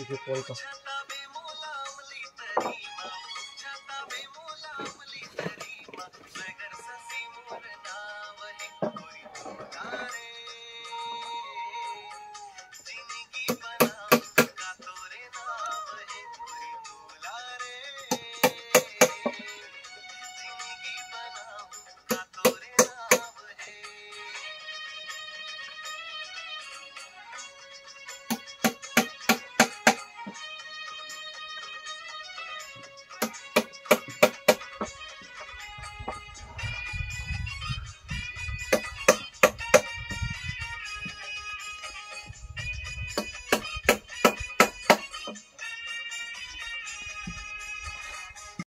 ఇది కోల్కతా